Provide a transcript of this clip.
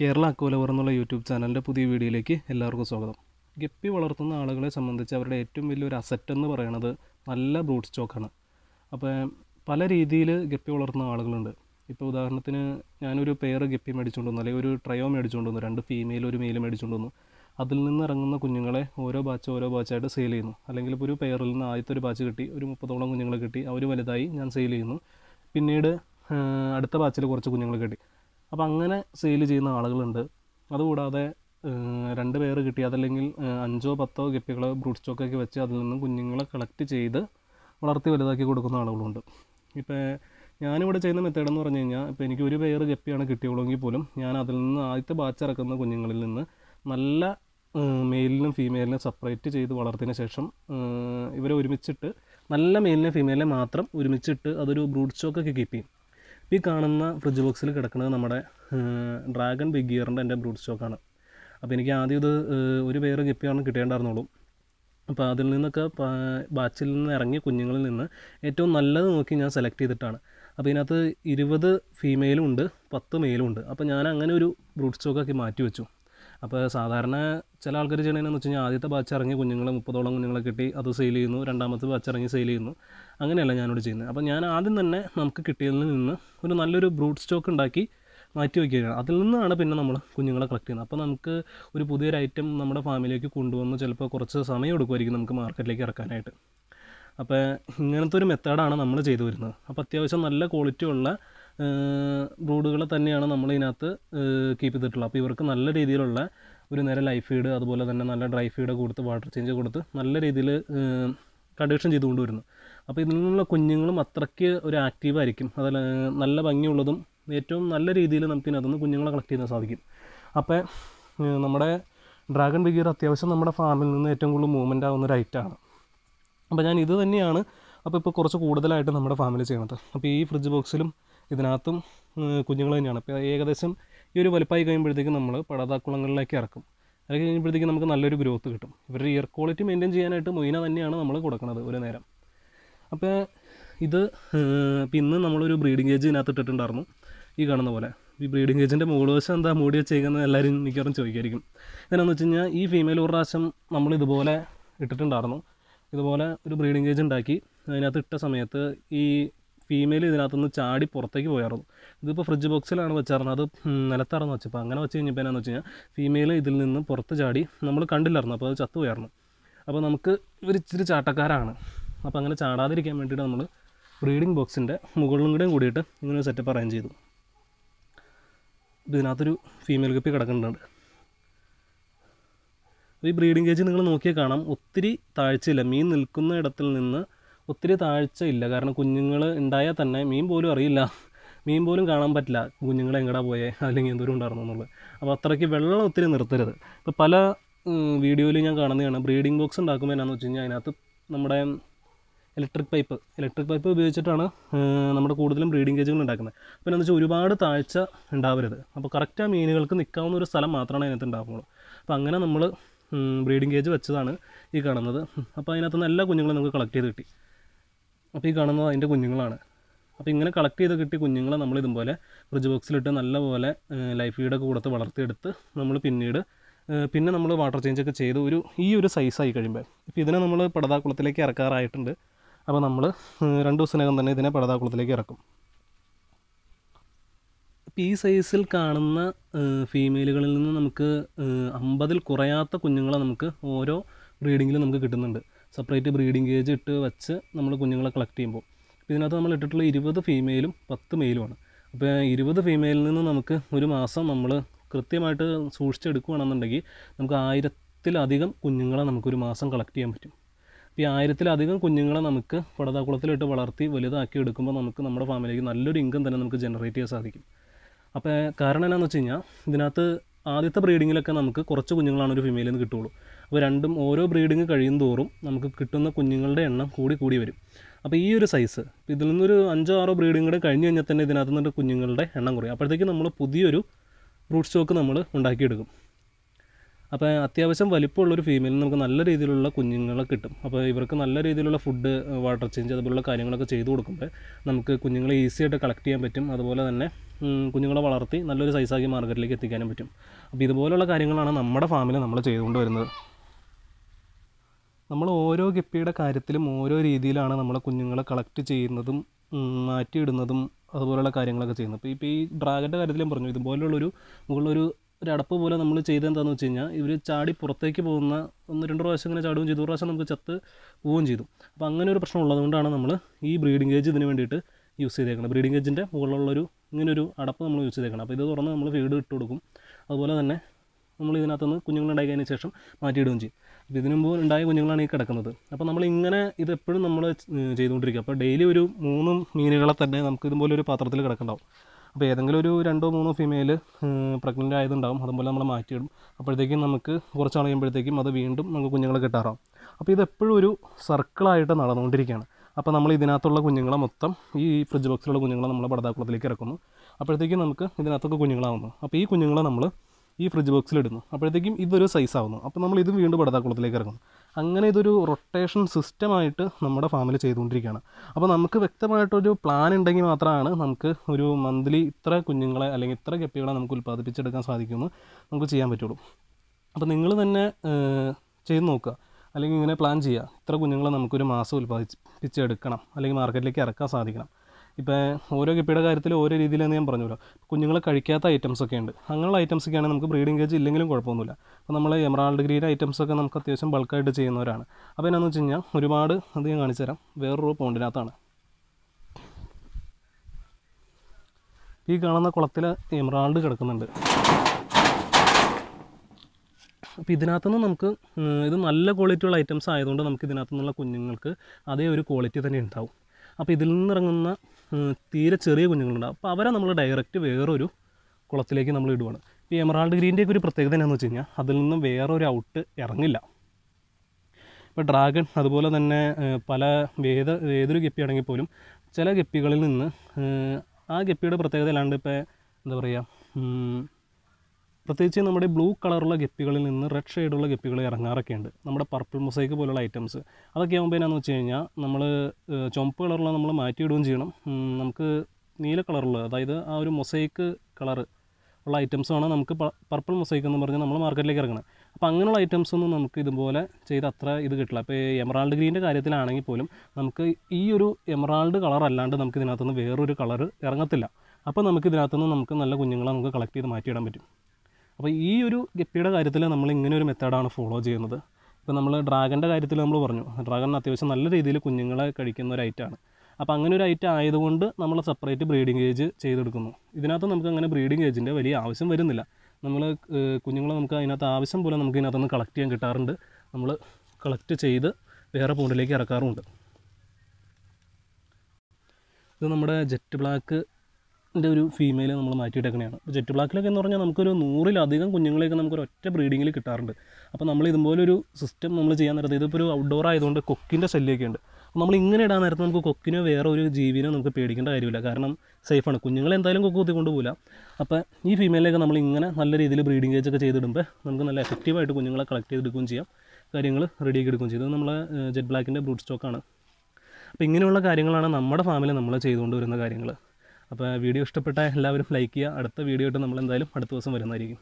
കേരള അക്കോലവർ എന്നുള്ള യൂട്യൂബ് ചാനലിന്റെ പുതിയ വീഡിയോയിലേക്ക് എല്ലാവർക്കും സ്വാഗതം. ഗപ്പി വളർത്തുന്ന ആളുകളെ സംബന്ധിച്ച് അവരുടെ ഏറ്റവും വലിയൊരു അസറ്റ് എന്ന് പറയുന്നത് നല്ല ബ്രൂട്ട് സ്റ്റോക്കാണ് അപ്പോൾ പല രീതിയിൽ ഗപ്പി വളർത്തുന്ന ആളുകളുണ്ട്. ഇപ്പോൾ ഉദാഹരണത്തിന് ഞാനൊരു പെയർ ഗപ്പി മേടിച്ചുകൊണ്ട് വന്നു അല്ലെങ്കിൽ ഒരു ട്രയോ മേടിച്ചുകൊണ്ട് വന്നു രണ്ട് ഫീമെയിൽ ഒരു മെയിൽ മേടിച്ചുകൊണ്ട് വന്നു. അതിൽ നിന്ന് ഇറങ്ങുന്ന കുഞ്ഞുങ്ങളെ ഓരോ ബാച്ച് ഓരോ ബാച്ചായിട്ട് സെയിൽ ചെയ്യുന്നു. അല്ലെങ്കിൽ ഇപ്പോൾ ഒരു പെയറിൽ നിന്ന് ആദ്യത്തെ ഒരു ബാച്ച് കിട്ടി ഒരു മുപ്പതോളം കുഞ്ഞുങ്ങളെ കിട്ടി അവർ വലുതായി ഞാൻ സെയിൽ ചെയ്യുന്നു. പിന്നീട് അടുത്ത ബാച്ചിൽ കുറച്ച് കുഞ്ഞുങ്ങൾ കിട്ടി. അപ്പോൾ അങ്ങനെ സെയിൽ ചെയ്യുന്ന ആളുകളുണ്ട്. അതുകൂടാതെ രണ്ട് പേർ കിട്ടി. അതല്ലെങ്കിൽ അഞ്ചോ പത്തോ ഗപ്പികൾ ബ്രൂട്ട് സ്റ്റോക്കൊക്കെ വെച്ച് അതിൽ നിന്നും കുഞ്ഞുങ്ങളെ കളക്ട് ചെയ്ത് വളർത്തി വലുതാക്കി കൊടുക്കുന്ന ആളുകളുണ്ട്. ഇപ്പോൾ ഞാനിവിടെ ചെയ്യുന്ന മെത്തേഡ് എന്ന് പറഞ്ഞു കഴിഞ്ഞാൽ ഇപ്പോൾ എനിക്ക് ഒരു പേര് ഗപ്പിയാണ് കിട്ടിയുള്ളെങ്കിൽ പോലും ഞാൻ അതിൽ നിന്ന് ആദ്യത്തെ ബാച്ച് ഇറക്കുന്ന കുഞ്ഞുങ്ങളിൽ നിന്ന് നല്ല മെയിലിനും ഫീമെയിലിനും സെപ്പറേറ്റ് ചെയ്ത് വളർത്തിയതിന് ശേഷം ഇവരെ ഒരുമിച്ചിട്ട് നല്ല മെയിലിനെ ഫീമെയിലിനെ മാത്രം ഒരുമിച്ചിട്ട് അതൊരു ബ്രൂഡ് സ്റ്റോക്കൊക്കെ കീപ്പ് ചെയ്യും. ഈ കാണുന്ന ഫ്രിഡ്ജ് ബോക്സിൽ കിടക്കുന്നത് നമ്മുടെ ഡ്രാഗൺ ബിഗ് ഗിയറിന്റെ എന്റെ ബ്രൂട്ട് സ്റ്റോക്കാണ് അപ്പോൾ എനിക്ക് ആദ്യം ഇത് ഒരു പേര് ഗപ്പിയാണ് കിട്ടേണ്ടായിരുന്നുള്ളൂ. അപ്പോൾ അതിൽ നിന്നൊക്കെ ബാച്ചിൽ നിന്ന് ഇറങ്ങിയ കുഞ്ഞുങ്ങളിൽ നിന്ന് ഏറ്റവും നല്ലത് നോക്കി ഞാൻ സെലക്ട് ചെയ്തിട്ടാണ്. അപ്പോൾ ഇതിനകത്ത് ഇരുപത് ഫീമെയിലും ഉണ്ട് പത്ത് മെയിലും ഉണ്ട്. അപ്പോൾ ഞാൻ അങ്ങനെ ഒരു ബ്രൂട്ട് സ്റ്റോക്കാക്കി മാറ്റി വെച്ചു. അപ്പോൾ സാധാരണ ചില ആൾക്കാർ ചെയ്യണതെന്ന് വെച്ച് കഴിഞ്ഞാൽ ആദ്യത്തെ ബാച്ച് ഇറങ്ങി കുഞ്ഞുങ്ങളെ മുപ്പതോളം കുഞ്ഞുങ്ങളെ കിട്ടി അത് സെയിൽ ചെയ്യുന്നു. രണ്ടാമത്തെ ബാച്ച് ഇറങ്ങി സെയിൽ ചെയ്യുന്നു. അങ്ങനെയല്ല ഞാനിവിടെ ചെയ്യുന്നത്. അപ്പോൾ ഞാൻ ആദ്യം തന്നെ നമുക്ക് കിട്ടിയതിൽ നിന്ന് ഒരു നല്ലൊരു ബ്രൂട്ട് സ്റ്റോക്ക് ഉണ്ടാക്കി മാറ്റി വയ്ക്കുകയാണ്. അതിൽ നിന്നാണ് പിന്നെ നമ്മൾ കുഞ്ഞുങ്ങളെ കളക്ട് ചെയ്യുന്നത്. അപ്പോൾ നമുക്ക് ഒരു പുതിയൊരു ഐറ്റം നമ്മുടെ ഫാമിലിയിലേക്ക് കൊണ്ടുവന്ന് ചിലപ്പോൾ കുറച്ച് സമയം എടുക്കുമായിരിക്കും നമുക്ക് മാർക്കറ്റിലേക്ക് ഇറക്കാനായിട്ട്. അപ്പോൾ ഇങ്ങനത്തെ ഒരു മെത്തേഡാണ് നമ്മൾ ചെയ്തു വരുന്നത്. അപ്പോൾ അത്യാവശ്യം നല്ല ക്വാളിറ്റി ഉള്ള ബ്രൂഡുകളെ തന്നെയാണ് നമ്മൾ ഇതിനകത്ത് കീപ്പ് ചെയ്തിട്ടുള്ളത്. അപ്പോൾ ഇവർക്ക് നല്ല രീതിയിലുള്ള ഒരു നേരെ ലൈഫ് ഫീഡ് അതുപോലെ തന്നെ നല്ല ഡ്രൈ ഫീഡ് കൊടുത്ത് വാട്ടർ ചേഞ്ച് കൊടുത്ത് നല്ല രീതിയിൽ കണ്ടീഷൻ ചെയ്തുകൊണ്ട് വരുന്നു അപ്പോൾ ഇതിൽ നിന്നുള്ള കുഞ്ഞുങ്ങളും അത്രയ്ക്ക് ഒരു ആക്റ്റീവ് ആയിരിക്കും. അതിൽ നല്ല ഭംഗിയുള്ളതും ഏറ്റവും നല്ല രീതിയിൽ നമുക്ക് ഇതിനകത്തുനിന്ന് കുഞ്ഞുങ്ങളെ കളക്ട് ചെയ്യാൻ സാധിക്കും. അപ്പോൾ നമ്മുടെ ഡ്രാഗൺ ബിഗിയർ അത്യാവശ്യം നമ്മുടെ ഫാമിൽ നിന്ന് ഏറ്റവും കൂടുതൽ മൂവ്മെന്റ് ആവുന്ന ഒരു ഐറ്റമാണ് അപ്പോൾ ഞാൻ ഇത് തന്നെയാണ് അപ്പോൾ ഇപ്പോൾ കുറച്ച് കൂടുതലായിട്ട് നമ്മുടെ ഫാമിലി ചെയ്യണത് അപ്പോൾ ഈ ഫ്രിഡ്ജ് ബോക്സിലും ഇതിനകത്തും കുഞ്ഞുങ്ങൾ തന്നെയാണ്. അപ്പോൾ ഏകദേശം ഈ ഒരു വലുപ്പമായി കഴിയുമ്പോഴത്തേക്കും നമ്മൾ പടതാക്കുളങ്ങളിലേക്ക് ഇറക്കും. അത് കഴിയുമ്പോഴത്തേക്കും നമുക്ക് നല്ലൊരു ഗ്രോത്ത് കിട്ടും. ഇവരുടെ ഇയർ ക്വാളിറ്റി മെയിന്റെയിൻ ചെയ്യാനായിട്ട് മൊയിന തന്നെയാണ് നമ്മൾ കൊടുക്കുന്നത് ഒരു നേരം. അപ്പോൾ ഇത് പിന്നെ നമ്മളൊരു ബ്രീഡിംഗ് ഏജ് ഇതിനകത്ത് ഇട്ടിട്ടുണ്ടായിരുന്നു. ഈ കാണുന്ന പോലെ. ഈ ബ്രീഡിംഗ് ഏജിന്റെ മുകൾ വശം എന്താ മൂടി വെച്ചേക്കുന്നത് എല്ലാവരും മിക്കവാറും ചോദിക്കായിരിക്കും. എന്താണെന്ന് വെച്ച് കഴിഞ്ഞാൽ ഈ ഫീമെയിൽ ഒരു പ്രാവശ്യം നമ്മൾ ഇതുപോലെ ഇട്ടിട്ടുണ്ടായിരുന്നു. ഇതുപോലെ ഒരു ബ്രീഡിംഗ് ഏജ് ഉണ്ടാക്കി. അതിനകത്ത് ഇട്ട സമയത്ത് ഈ ഫീമെയിൽ ഇതിനകത്തുനിന്ന് ചാടി പുറത്തേക്ക് പോയായിരുന്നു. ഇതിപ്പോൾ ഫ്രിഡ്ജ് ബോക്സിലാണ് വെച്ചായിരുന്നത് അത് നിലത്തായിരുന്നു വെച്ചപ്പോൾ അങ്ങനെ വെച്ച് കഴിഞ്ഞപ്പോൾ എന്നാന്ന് വെച്ച് കഴിഞ്ഞാൽ ഫീമെയിൽ ഇതിൽ നിന്ന് പുറത്ത് ചാടി നമ്മൾ കണ്ടില്ലായിരുന്നു. അപ്പോൾ അത് ചത്തു ചത്തുപോയായിരുന്നു. അപ്പോൾ നമുക്ക് ഇവർ ഇച്ചിരി ചാട്ടക്കാരാണ്. അപ്പോൾ അങ്ങനെ ചാടാതിരിക്കാൻ വേണ്ടിയിട്ട് നമ്മൾ ബ്രീഡിംഗ് ബോക്സിന്റെ മുകളിലും കൂടെയും കൂടിയിട്ട് ഇങ്ങനെ സെറ്റപ്പ് അറേഞ്ച് ചെയ്തു. ഇതിനകത്തൊരു ഫീമെയിൽ കപ്പി കിടക്കുന്നുണ്ട്. ഈ ബ്രീഡിംഗ് കേജ് നിങ്ങൾ നോക്കിയാൽ കാണാം. ഒത്തിരി താഴ്ചയില്ല. മീൻ നിൽക്കുന്ന ഇടത്തിൽ നിന്ന് ഒത്തിരി താഴ്ച ഇല്ല. കാരണം കുഞ്ഞുങ്ങൾ ഉണ്ടായാൽ തന്നെ മീൻ പോലും അറിയില്ല. മീൻ പോലും കാണാൻ പറ്റില്ല. കുഞ്ഞുങ്ങളെ എങ്ങടാ പോയേ? അല്ലെങ്കിൽ എന്തോരം ഉണ്ടായിരുന്നു എന്നുള്ളത്. അപ്പോൾ അത്രയ്ക്ക് വെള്ളം ഒത്തിരി നിർത്തരുത്. ഇപ്പോൾ പല വീഡിയോയിൽ ഞാൻ കാണുന്നതാണ്. ബ്രീഡിംഗ് ബോക്സ് ഉണ്ടാക്കുമ്പോൾ എന്നാന്ന് വെച്ച് കഴിഞ്ഞാൽ അതിനകത്ത് നമ്മുടെ ഇലക്ട്രിക് പൈപ്പ് ഇലക്ട്രിക് പൈപ്പ് ഉപയോഗിച്ചിട്ടാണ് നമ്മുടെ കൂടുതലും ബ്രീഡിംഗ് കേജുകൾ ഉണ്ടാക്കുന്നത്. അപ്പോൾ എന്താണെന്ന് വെച്ചാൽ ഒരുപാട് താഴ്ച ഉണ്ടാവരുത്. അപ്പോൾ കറക്റ്റ് ആ മീനുകൾക്ക് നിൽക്കാവുന്ന ഒരു സ്ഥലം മാത്രമാണ് അതിനകത്ത് ഉണ്ടാവുള്ളൂ. അപ്പോൾ അങ്ങനെ നമ്മൾ ബ്രീഡിംഗ് കേജ് വെച്ചതാണ് ഈ കാണുന്നത്. അപ്പോൾ അതിനകത്ത് നല്ല കുഞ്ഞുങ്ങളും നമുക്ക് കളക്ട് ചെയ്ത് കിട്ടി. അപ്പോൾ ഈ കാണുന്നത് അതിന്റെ കുഞ്ഞുങ്ങളാണ്. അപ്പോൾ ഇങ്ങനെ കളക്ട് ചെയ്ത് കിട്ടിയ കുഞ്ഞുങ്ങളെ നമ്മൾ ഇതുപോലെ ഫ്രിഡ്ജ് ബോക്സിലിട്ട് നല്ലപോലെ ലൈഫ് ഫീഡൊക്കെ കൊടുത്ത് വളർത്തിയെടുത്ത് നമ്മൾ പിന്നീട് പിന്നെ നമ്മൾ വാട്ടർ ചേഞ്ച് ഒക്കെ ചെയ്ത് ഒരു ഈ ഒരു സൈസായി കഴിയുമ്പോൾ ഇപ്പോൾ ഇതിനെ നമ്മൾ പടതാക്കുളത്തിലേക്ക് ഇറക്കാറായിട്ടുണ്ട്. അപ്പോൾ നമ്മൾ രണ്ട് ദിവസത്തിനകം തന്നെ ഇതിനെ പടതാക്കുളത്തിലേക്ക് ഇറക്കും. ഇപ്പോൾ ഈ സൈസിൽ കാണുന്ന ഫീമെയിലുകളിൽ നിന്ന് നമുക്ക് അമ്പതിൽ കുറയാത്ത കുഞ്ഞുങ്ങളെ നമുക്ക് ഓരോ ബ്രീഡിങ്ങിലും നമുക്ക് കിട്ടുന്നുണ്ട്. സെപ്പറേറ്റ് ബ്രീഡിംഗ് കേജ് ഇട്ട് വെച്ച് നമ്മൾ കുഞ്ഞുങ്ങളെ കളക്ട് ചെയ്യുമ്പോൾ. അപ്പോൾ ഇതിനകത്ത് നമ്മൾ ഇട്ടിട്ടുള്ള ഇരുപത് ഫീമെയിലും പത്ത് മെയിലുമാണ് അപ്പോൾ ഇരുപത് ഫീമെയിലിൽ നിന്ന് നമുക്ക് ഒരു മാസം നമ്മൾ കൃത്യമായിട്ട് സൂക്ഷിച്ചെടുക്കുകയാണെന്നുണ്ടെങ്കിൽ നമുക്ക് ആയിരത്തിലധികം കുഞ്ഞുങ്ങളെ നമുക്കൊരു മാസം കളക്ട് ചെയ്യാൻ പറ്റും. ഈ ആയിരത്തിലധികം കുഞ്ഞുങ്ങളെ നമുക്ക് പടതാക്കുളത്തിലിട്ട് വളർത്തി വലുതാക്കി എടുക്കുമ്പോൾ നമുക്ക് നമ്മുടെ ഫാമിലിക്ക് നല്ലൊരു ഇൻകം തന്നെ നമുക്ക് ജനറേറ്റ് ചെയ്യാൻ സാധിക്കും. അപ്പോൾ കാരണം എന്നാന്ന് വെച്ച് കഴിഞ്ഞാൽ ഇതിനകത്ത് ആദ്യത്തെ ബ്രീഡിങ്ങിലൊക്കെ നമുക്ക് കുറച്ച് കുഞ്ഞുങ്ങളാണ് ഒരു ഫീമെയിലിൽ നിന്ന് കിട്ടുള്ളൂ അപ്പോൾ രണ്ടും ഓരോ ബ്രീഡിങ് കഴിയും തോറും നമുക്ക് കിട്ടുന്ന കുഞ്ഞുങ്ങളുടെ എണ്ണം കൂടി കൂടി വരും. അപ്പോൾ ഈ ഒരു സൈസ് ഇതിൽ നിന്നൊരു അഞ്ചോ ആറോ ബ്രീഡിങ് കൂടെ കഴിഞ്ഞ് കഴിഞ്ഞാൽ തന്നെ ഇതിനകത്ത് നിന്നൊരു കുഞ്ഞുങ്ങളുടെ എണ്ണം കുറയും. അപ്പോഴത്തേക്ക് നമ്മൾ പുതിയൊരു റൂട്ട് സ്റ്റോക്ക് നമ്മൾ ഉണ്ടാക്കിയെടുക്കും. അപ്പോൾ അത്യാവശ്യം വലിപ്പമുള്ളൊരു ഫീമെയിൽ നമുക്ക് നല്ല രീതിയിലുള്ള കുഞ്ഞുങ്ങളെ കിട്ടും. അപ്പോൾ ഇവർക്ക് നല്ല രീതിയിലുള്ള ഫുഡ് വാട്ടർ ചേഞ്ച് അതുപോലുള്ള കാര്യങ്ങളൊക്കെ ചെയ്തു കൊടുക്കുമ്പോൾ നമുക്ക് കുഞ്ഞുങ്ങളെ ഈസി ആയിട്ട് കളക്ട് ചെയ്യാൻ പറ്റും. അതുപോലെ തന്നെ കുഞ്ഞുങ്ങളെ വളർത്തി നല്ലൊരു സൈസാക്കി മാർക്കറ്റിലേക്ക് എത്തിക്കാനും പറ്റും. അപ്പോൾ ഇതുപോലുള്ള കാര്യങ്ങളാണ് നമ്മുടെ ഫാമിൽ നമ്മൾ ചെയ്തുകൊണ്ട് വരുന്നത്. നമ്മൾ ഓരോ ഗപ്പിയുടെ കാര്യത്തിലും ഓരോ രീതിയിലാണ് നമ്മളെ കുഞ്ഞുങ്ങളെ കളക്ട് ചെയ്യുന്നതും മാറ്റിയിടുന്നതും അതുപോലുള്ള കാര്യങ്ങളൊക്കെ ചെയ്യുന്നത്. അപ്പോൾ ഇപ്പോൾ ഈ ഡ്രാഗന്റെ കാര്യത്തിലും പറഞ്ഞു ഇതുപോലുള്ളൊരു മുകളിലൊരു ഒരു അടപ്പ് പോലെ നമ്മൾ ചെയ്തെന്താണെന്ന് വെച്ച് കഴിഞ്ഞാൽ ഇവർ ചാടി പുറത്തേക്ക് പോകുന്ന ഒന്ന് രണ്ട് പ്രാവശ്യം ഇങ്ങനെ ചാടുകയും ചെയ്തു. പ്രാവശ്യം നമുക്ക് ചത്ത് പോവുകയും ചെയ്തു. അപ്പോൾ അങ്ങനെ ഒരു പ്രശ്നം ഉള്ളതുകൊണ്ടാണ് നമ്മൾ ഈ ബ്രീഡിംഗ് കേജ് ഇതിന് വേണ്ടിയിട്ട് യൂസ് ചെയ്തേക്കുന്നത് ബ്രീഡിംഗ് കേജിന്റെ മുകളിലുള്ളൊരു ഇങ്ങനൊരു അടപ്പ് നമ്മൾ യൂസ് ചെയ്തേക്കണം അപ്പോൾ ഇത് തുറന്ന് നമ്മൾ ഫീഡ് ഇട്ട് കൊടുക്കും. അതുപോലെ തന്നെ നമ്മൾ ഇതിനകത്തുനിന്ന് കുഞ്ഞുങ്ങളുണ്ടായി കഴിഞ്ഞ ശേഷം മാറ്റിയിടുകയും ചെയ്യും. അപ്പോൾ ഇതിനു മുമ്പ് ഉണ്ടായ കുഞ്ഞുങ്ങളാണ് ഈ കിടക്കുന്നത്. അപ്പോൾ നമ്മൾ ഇങ്ങനെ ഇത് എപ്പോഴും നമ്മൾ ചെയ്തുകൊണ്ടിരിക്കുക. അപ്പോൾ ഡെയിലി ഒരു മൂന്നും മീനുകളെ തന്നെ നമുക്ക് ഇതുപോലെ ഒരു പാത്രത്തിൽ കിടക്കുന്നുണ്ടാവും അപ്പോൾ ഏതെങ്കിലും ഒരു രണ്ടോ മൂന്നോ ഫീമെയിൽ പ്രഗ്നന്റ് ആയതുണ്ടാവും. അതുപോലെ നമ്മൾ മാറ്റിയിടും. അപ്പോഴത്തേക്കും നമുക്ക് കുറച്ച് നാൾ കഴിയുമ്പോഴത്തേക്കും അത് വീണ്ടും നമുക്ക് കുഞ്ഞുങ്ങളെ കിട്ടാറാവും. അപ്പോൾ ഇത് എപ്പോഴും ഒരു സർക്കിളായിട്ട് നടന്നുകൊണ്ടിരിക്കുകയാണ്. അപ്പോൾ നമ്മൾ ഇതിനകത്തുള്ള കുഞ്ഞുങ്ങളെ മൊത്തം ഈ ഫ്രിഡ്ജ് ബോക്സിലുള്ള കുഞ്ഞുങ്ങളെ നമ്മൾ പടതാക്കുളത്തിലേക്ക് ഇറക്കുന്നു. അപ്പോഴത്തേക്കും നമുക്ക് ഇതിനകത്തൊക്കെ കുഞ്ഞുങ്ങളാവുന്നു. അപ്പോൾ ഈ കുഞ്ഞുങ്ങളെ നമ്മൾ ഈ ഫ്രിഡ്ജ് ബോക്സിൽ ഇടുന്നു. അപ്പോഴത്തേക്കും ഇതൊരു സൈസ് ആവുന്നു. അപ്പോൾ നമ്മൾ ഇതും വീണ്ടും പടതാക്കുളത്തിലേക്ക് ഇറങ്ങുന്നു അങ്ങനെ ഇതൊരു റൊട്ടേഷൻ സിസ്റ്റമായിട്ട് നമ്മുടെ ഫാമിൽ ചെയ്തുകൊണ്ടിരിക്കുകയാണ്. അപ്പോൾ നമുക്ക് വ്യക്തമായിട്ടൊരു പ്ലാൻ ഉണ്ടെങ്കിൽ മാത്രമാണ് നമുക്ക് ഒരു മന്ത്ലി ഇത്ര കുഞ്ഞുങ്ങളെ അല്ലെങ്കിൽ ഇത്ര കെപ്പികളെ നമുക്ക് ഉൽപ്പാദിപ്പിച്ചെടുക്കാൻ സാധിക്കുമെന്ന് നമുക്ക് ചെയ്യാൻ പറ്റുള്ളൂ. അപ്പോൾ നിങ്ങൾ തന്നെ ചെയ്ത് നോക്കുക. അല്ലെങ്കിൽ ഇങ്ങനെ പ്ലാൻ ചെയ്യുക. ഇത്ര കുഞ്ഞുങ്ങളെ നമുക്കൊരു മാസം ഉൽപ്പാദിപ്പിച്ചെടുക്കണം. അല്ലെങ്കിൽ മാർക്കറ്റിലേക്ക് ഇറക്കാൻ സാധിക്കണം. ഇപ്പോൾ ഓരോ ഗപ്പിയുടെ കാര്യത്തിൽ ഓരോ രീതിയിലെന്ന് ഞാൻ പറഞ്ഞല്ലോ കുഞ്ഞുങ്ങളെ കഴിക്കാത്ത ഐറ്റംസ് ഒക്കെ ഉണ്ട്. അങ്ങനെയുള്ള ഐറ്റംസ് ആണെങ്കിൽ നമുക്ക് ബ്രീഡിംഗ് കേജ് ഇല്ലെങ്കിലും കുഴപ്പമൊന്നുമില്ല. അപ്പോൾ നമ്മൾ എമറാൾഡ് ഗ്രീൻ ഐറ്റംസ് ഒക്കെ നമുക്ക് അത്യാവശ്യം ബൾക്കായിട്ട് ചെയ്യുന്നവരാണ്. അപ്പോൾ എന്നാന്ന് വെച്ച് കഴിഞ്ഞാൽ ഒരുപാട് അത് ഞാൻ കാണിച്ചു തരാം. വേറൊരു പോണ്ടിനകത്താണ്. ഈ കാണുന്ന കുളത്തിൽ എമറാൾഡ് കിടക്കുന്നുണ്ട്. അപ്പോൾ ഇതിനകത്തുനിന്ന് നമുക്ക് ഇത് നല്ല ക്വാളിറ്റിയുള്ള ഐറ്റംസ് ആയതുകൊണ്ട് നമുക്ക് ഇതിനകത്തു നിന്നുള്ള കുഞ്ഞുങ്ങൾക്ക് അതേ ഒരു ക്വാളിറ്റി തന്നെ ഉണ്ടാവും. അപ്പോൾ ഇതിൽ നിന്നിറങ്ങുന്ന തീരെ ചെറിയ കുഞ്ഞുങ്ങളുണ്ട്. അപ്പോൾ അവരെ നമ്മൾ ഡയറക്റ്റ് വേറൊരു കുളത്തിലേക്ക് നമ്മൾ ഇടുവാണ്. ഈ എമറാൾഡ് ഗ്രീന്റെയൊക്കെ ഒരു പ്രത്യേകത എന്താണെന്ന് വെച്ച് കഴിഞ്ഞാൽ അതിൽ നിന്നും വേറൊരു ഔട്ട് ഇറങ്ങില്ല. ഇപ്പോൾ ഡ്രാഗൺ അതുപോലെ തന്നെ പല ഏത് ഏതൊരു ഗപ്പിയാണെങ്കിൽ പോലും ചില ഗപ്പികളിൽ നിന്ന് ആ ഗപ്പിയുടെ പ്രത്യേകത അല്ലാണ്ട് ഇപ്പോൾ എന്താ പറയുക പ്രത്യേകിച്ച് നമ്മുടെ ബ്ലൂ കളറുള്ള ഗപ്പികളിൽ നിന്ന് റെഡ് ഷെയ്ഡുള്ള ഗപ്പികൾ ഇറങ്ങാറൊക്കെ ഉണ്ട് നമ്മുടെ പർപ്പിൾ മൊസൈക്ക് പോലുള്ള ഐറ്റംസ്. അതൊക്കെ ആകുമ്പോൾ എന്നാന്ന് വെച്ച് കഴിഞ്ഞാൽ നമ്മൾ ചുമപ്പ് കളറുള്ള നമ്മൾ മാറ്റിയിടുകയും ചെയ്യണം. നമുക്ക് നീല കളറുള്ള അതായത് ആ ഒരു മൊസൈക്ക് കളറ് ഉള്ള ഐറ്റംസാണ് നമുക്ക് പർപ്പിൾ മൊസൈക്ക് എന്ന് പറഞ്ഞാൽ നമ്മൾ മാർക്കറ്റിലേക്ക് ഇറങ്ങണം അപ്പോൾ അങ്ങനെയുള്ള ഐറ്റംസ് ഒന്നും നമുക്ക് ഇതുപോലെ ചെയ്ത് അത്ര ഇത് കിട്ടില്ല. അപ്പോൾ എമറാൾഡ് ഗ്രീന്റെ കാര്യത്തിലാണെങ്കിൽ പോലും നമുക്ക് ഈ ഒരു എമറാൾഡ് കളർ അല്ലാണ്ട് നമുക്ക് ഇതിനകത്തുനിന്ന് വേറൊരു കളർ ഇറങ്ങത്തില്ല. അപ്പോൾ നമുക്ക് ഇതിനകത്തുനിന്ന് നമുക്ക് നല്ല കുഞ്ഞുങ്ങളെ നമുക്ക് കളക്ട് ചെയ്ത് മാറ്റിയിടാൻ പറ്റും. അപ്പോൾ ഈ ഒരു ഗപ്പിയുടെ കാര്യത്തിൽ നമ്മൾ ഇങ്ങനെ ഒരു മെത്തേഡാണ് ഫോളോ ചെയ്യുന്നത്. ഇപ്പോൾ നമ്മൾ ഡ്രാഗന്റെ കാര്യത്തിൽ നമ്മൾ പറഞ്ഞു. ഡ്രാഗൺ അത്യാവശ്യം നല്ല രീതിയിൽ കുഞ്ഞുങ്ങളെ കഴിക്കുന്ന ഒരു ഐറ്റമാണ് അപ്പോൾ അങ്ങനെ ഒരു ഐറ്റം ആയതുകൊണ്ട് നമ്മൾ സെപ്പറേറ്റ് ബ്രീഡിംഗ് ഏജ് ചെയ്തെടുക്കുന്നു. ഇതിനകത്ത് നമുക്ക് അങ്ങനെ ബ്രീഡിംഗ് ഏജിന്റെ വലിയ ആവശ്യം വരുന്നില്ല. നമ്മൾ കുഞ്ഞുങ്ങളെ നമുക്ക് അതിനകത്ത് ആവശ്യം പോലെ നമുക്ക് ഇതിനകത്തുനിന്ന് കളക്ട് ചെയ്യാൻ കിട്ടാറുണ്ട്. നമ്മൾ കളക്ട് ചെയ്ത് വേറെ പോണ്ടിലേക്ക് ഇറക്കാറുമുണ്ട്. ഇത് നമ്മുടെ ജെറ്റ് ബ്ലാക്ക് ഒരു ഫീമെയിൽ നമ്മൾ മാറ്റിയിട്ടേക്കണയാണ്. അപ്പോൾ ജെറ്റ് ബ്ലാക്കിലൊക്കെ എന്ന് പറഞ്ഞാൽ നമുക്കൊരു നൂറിലധികം കുഞ്ഞുങ്ങളെയൊക്കെ നമുക്കൊരു ഒറ്റ ബ്രീഡിങ്ങിൽ കിട്ടാറുണ്ട്. അപ്പോൾ നമ്മൾ ഇതുപോലൊരു സിസ്റ്റം നമ്മൾ ചെയ്യാൻ നേരത്തെ ഇതിപ്പോൾ ഒരു ഔട്ട്ഡോർ ആയതുകൊണ്ട് കൊക്കിന്റെ ശല്യമൊക്കെ ഉണ്ട്. അപ്പോൾ നമ്മൾ ഇങ്ങനെ ഇടാൻ നേരത്തെ നമുക്ക് കൊക്കിനോ വേറെ ഒരു ജീവിനോ നമുക്ക് പേടിക്കേണ്ട കാര്യമില്ല. കാരണം സേഫാണ്. കുഞ്ഞുങ്ങളെ എന്തായാലും കൊക്ക് കുത്തി കൊണ്ടുപോകില്ല അപ്പോൾ ഈ ഫീമെയിലൊക്കെ നമ്മൾ ഇങ്ങനെ നല്ല രീതിയിൽ ബ്രീഡിംഗ് ഒക്കെ ചെയ്തിടുമ്പോൾ നമുക്ക് നല്ല എഫക്റ്റീവായിട്ട് കുഞ്ഞുങ്ങളെ കളക്ട് ചെയ്തെടുക്കുകയും ചെയ്യാം. കാര്യങ്ങൾ റെഡിയാക്കി എടുക്കുകയും ചെയ്യും. ഇത് നമ്മളെ ജെറ്റ് ബ്ലാക്കിന്റെ ബ്രൂട്ട് സ്റ്റോക്കാണ് അപ്പോൾ ഇങ്ങനെയുള്ള കാര്യങ്ങളാണ് നമ്മുടെ ഫാമിലി നമ്മൾ ചെയ്തുകൊണ്ട് വരുന്ന കാര്യങ്ങൾ അപ്പോൾ വീഡിയോ ഇഷ്ടപ്പെട്ട എല്ലാവരും ലൈക്ക് ചെയ്യുക. അടുത്ത വീഡിയോ ആയിട്ട് നമ്മൾ എന്തായാലും അടുത്ത ദിവസം വരുന്നതായിരിക്കും.